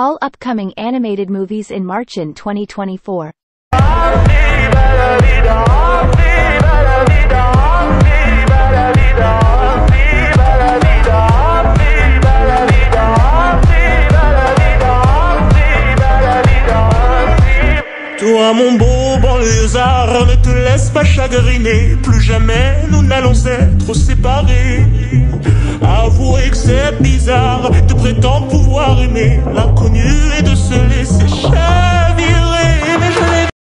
All upcoming animated movies in March in 2024. Toi mon beau banlieusard, ne te laisse pas chagriner, plus jamais nous n'allons être séparés. Que c'est bizarre de prétendre pouvoir aimer l'inconnu